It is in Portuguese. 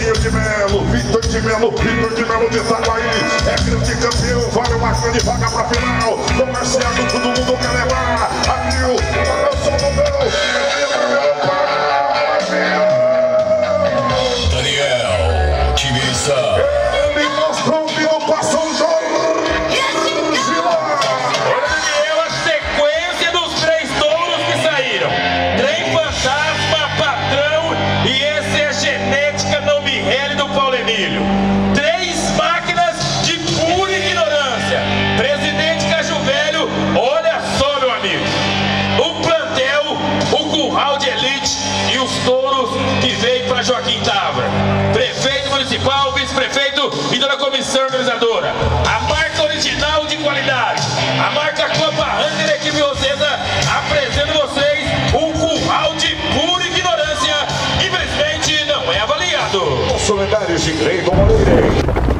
Melo, Vitor de Melo, Vitor de Melo de Itaguaí. É grande campeão, vale uma grande vaga pra final. Comerciado, todo mundo quer levar. Abriu, Emílio. Três máquinas de pura ignorância. Presidente Caju Velho, olha só, meu amigo. O plantel, o curral de elite e os touros que veio para Joaquim Tavra. Prefeito municipal, vice-prefeito e toda a comissão organizadora. A marca original de qualidade. A marca Copa Hunter Equipe Roseta apresenta vocês solidários de Cleiton Moreira.